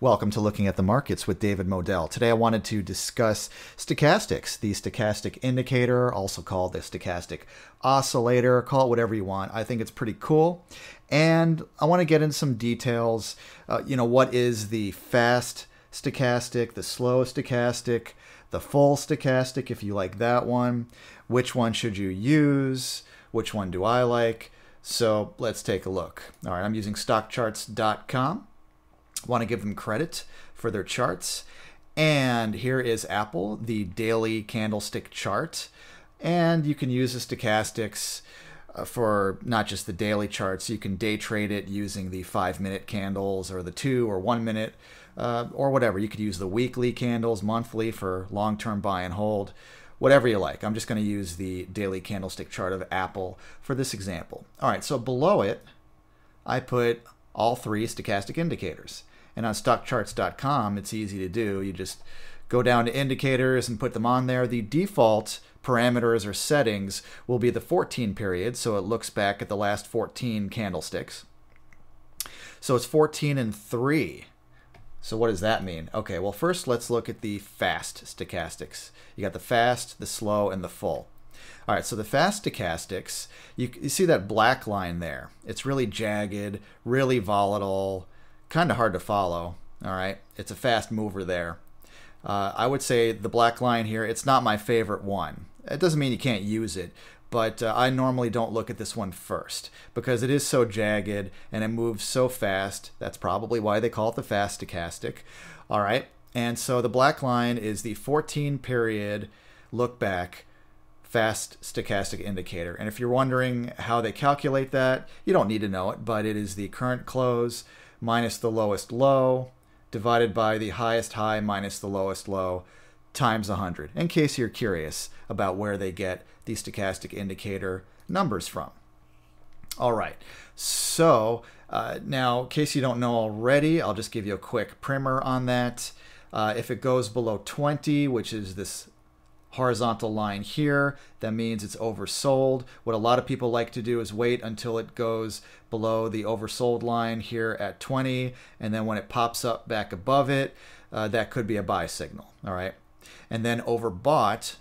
Welcome to Looking at the Markets with David Moadel. Today I wanted to discuss stochastics, the stochastic indicator, also called the stochastic oscillator, call it whatever you want. I think it's pretty cool. And I want to get in some details. Uh, you know, what is the fast stochastic, the slow stochastic, the full stochastic, if you like that one? Which one should you use? Which one do I like? So let's take a look. All right, I'm using stockcharts.com. Want to give them credit for their charts. And here is Apple, the daily candlestick chart. And you can use the stochastics uh, for not just the daily charts. You can day trade it using the five minute candles or the two or one minute uh, or whatever. You could use the weekly candles, monthly for long term buy and hold, whatever you like. I'm just going to use the daily candlestick chart of Apple for this example. All right, so below it, I put all three stochastic indicators. And on stockcharts.com, it's easy to do. You just go down to indicators and put them on there. The default parameters or settings will be the 14 period, so it looks back at the last 14 candlesticks. So it's 14 and 3. So what does that mean? Okay, well first let's look at the fast stochastics. You got the fast, the slow, and the full. All right, so the fast stochastics, you, you see that black line there. It's really jagged, really volatile, kind of hard to follow. All right, it's a fast mover there. Uh, I would say the black line here, it's not my favorite one. It doesn't mean you can't use it, but uh, I normally don't look at this one first because it is so jagged and it moves so fast. That's probably why they call it the fast stochastic. All right, and so the black line is the 14 period look back fast stochastic indicator. And if you're wondering how they calculate that, you don't need to know it, but it is the current close minus the lowest low divided by the highest high minus the lowest low times 100, in case you're curious about where they get the stochastic indicator numbers from. All right, so uh, now, in case you don't know already, I'll just give you a quick primer on that. Uh, if it goes below 20, which is this horizontal line here. That means it's oversold. What a lot of people like to do is wait until it goes below the oversold line here at 20, and then when it pops up back above it, uh, that could be a buy signal. All right, and then overbought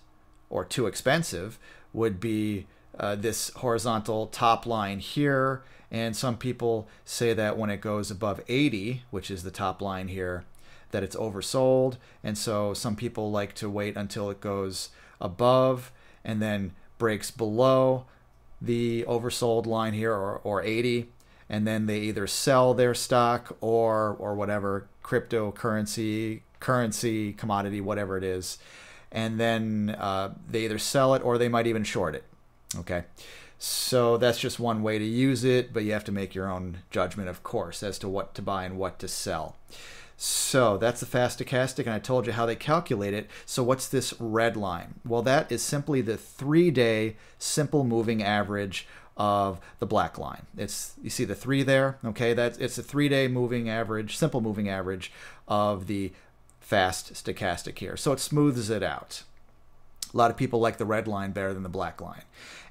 or too expensive would be uh, this horizontal top line here. And some people say that when it goes above 80, which is the top line here, that it's oversold. And so some people like to wait until it goes above and then breaks below the oversold line here or, or 80 and then they either sell their stock or or whatever cryptocurrency currency commodity whatever it is. And then uh, they either sell it or they might even short it. Okay. So that's just one way to use it but you have to make your own judgment of course as to what to buy and what to sell so that's the fast stochastic, and I told you how they calculate it. So what's this red line? Well, that is simply the three-day simple moving average of the black line. It's you see the three there, okay? That's it's a three-day moving average, simple moving average of the fast stochastic here. So it smooths it out. A lot of people like the red line better than the black line.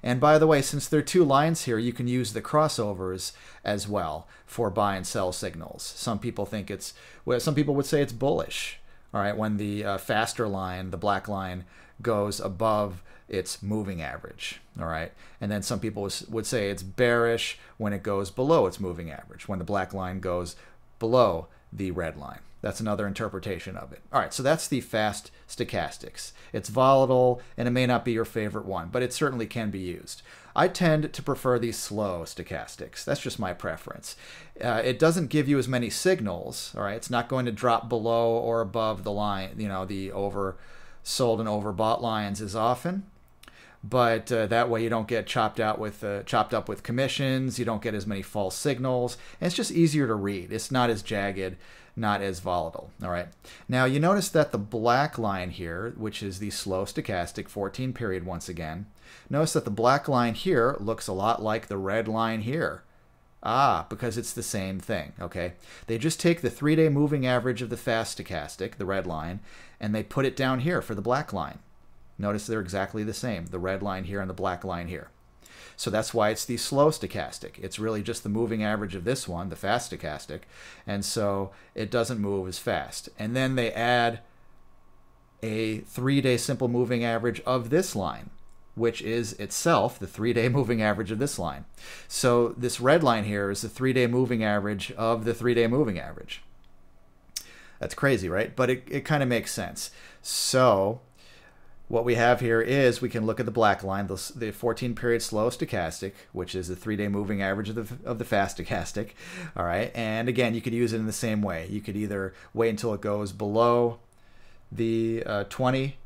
And by the way, since there are two lines here, you can use the crossovers as well for buy and sell signals. Some people think it's, well, some people would say it's bullish, all right, when the uh, faster line, the black line, goes above its moving average, all right? And then some people would say it's bearish when it goes below its moving average, when the black line goes below the red line. That's another interpretation of it. All right, so that's the fast stochastics. It's volatile and it may not be your favorite one, but it certainly can be used. I tend to prefer these slow stochastics. That's just my preference. Uh, it doesn't give you as many signals, all right? It's not going to drop below or above the line, you know, the over sold and overbought lines as often but uh, that way you don't get chopped out with uh, chopped up with commissions you don't get as many false signals and it's just easier to read it's not as jagged not as volatile all right now you notice that the black line here which is the slow stochastic 14 period once again notice that the black line here looks a lot like the red line here Ah, because it's the same thing, okay? They just take the three day moving average of the fast stochastic, the red line, and they put it down here for the black line. Notice they're exactly the same, the red line here and the black line here. So that's why it's the slow stochastic. It's really just the moving average of this one, the fast stochastic. And so it doesn't move as fast. And then they add a three day simple moving average of this line, which is itself the three day moving average of this line. So this red line here is the three day moving average of the three day moving average. That's crazy, right? But it, it kind of makes sense. So what we have here is we can look at the black line, the, the 14 period slow stochastic, which is the three day moving average of the, of the fast stochastic. All right. And again, you could use it in the same way. You could either wait until it goes below the uh, 20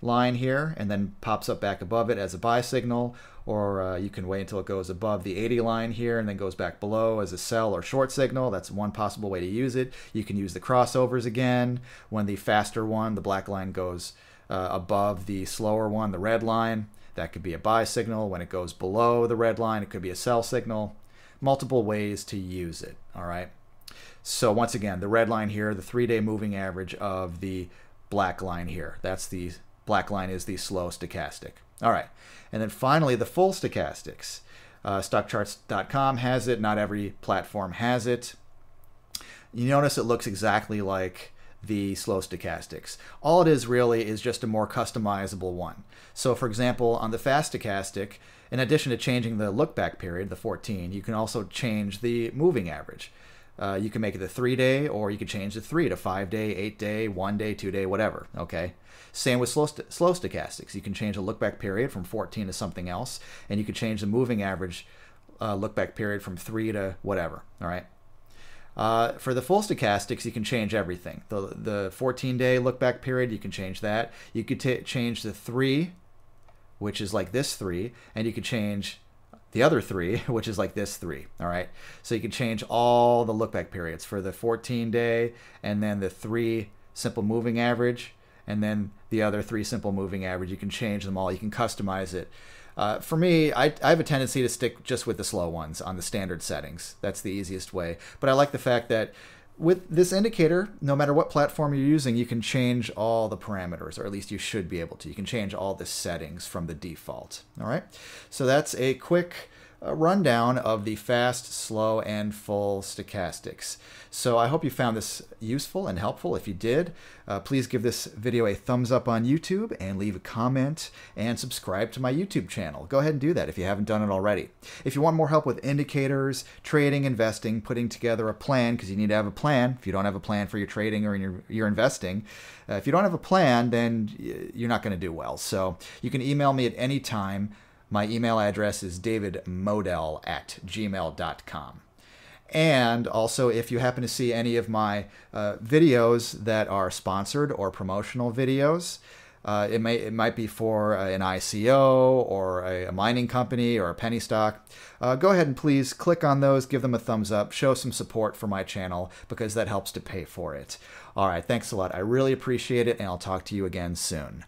line here and then pops up back above it as a buy signal, or uh, you can wait until it goes above the 80 line here and then goes back below as a sell or short signal. That's one possible way to use it. You can use the crossovers again when the faster one, the black line, goes uh, above the slower one, the red line. That could be a buy signal. When it goes below the red line, it could be a sell signal. Multiple ways to use it. All right. So once again, the red line here, the three-day moving average of the black line here. That's the black line is the slow stochastic. All right. And then finally, the full stochastics. Uh, stockcharts.com has it. Not every platform has it. You notice it looks exactly like the slow stochastics. All it is really is just a more customizable one. So for example, on the fast stochastic, in addition to changing the look back period, the 14, you can also change the moving average. Uh, you can make it the three day, or you could change the three to five day, eight day, one day, two day, whatever. Okay. Same with slow, st- slow stochastics. You can change the look back period from 14 to something else, and you can change the moving average uh, look back period from three to whatever. All right. Uh, for the full stochastics, you can change everything. The the 14 day look back period, you can change that. You could change the three, which is like this three, and you could change the other three, which is like this three. All right. So you can change all the look back periods for the 14 day and then the three simple moving average and then the other three simple moving average. You can change them all. You can customize it. Uh, for me, I, I have a tendency to stick just with the slow ones on the standard settings. That's the easiest way. But I like the fact that with this indicator, no matter what platform you're using, you can change all the parameters, or at least you should be able to. You can change all the settings from the default. All right. So that's a quick a rundown of the fast, slow, and full stochastics. So I hope you found this useful and helpful. If you did, uh, please give this video a thumbs up on YouTube and leave a comment and subscribe to my YouTube channel. Go ahead and do that if you haven't done it already. If you want more help with indicators, trading, investing, putting together a plan, because you need to have a plan. If you don't have a plan for your trading or your, your investing, uh, if you don't have a plan, then you're not going to do well. So you can email me at any time. My email address is davidmoadel at gmail.com. And also, if you happen to see any of my uh, videos that are sponsored or promotional videos, uh, it may it might be for uh, an ICO or a, a, mining company or a penny stock. Uh, go ahead and please click on those, give them a thumbs up, show some support for my channel because that helps to pay for it. All right, thanks a lot. I really appreciate it, and I'll talk to you again soon.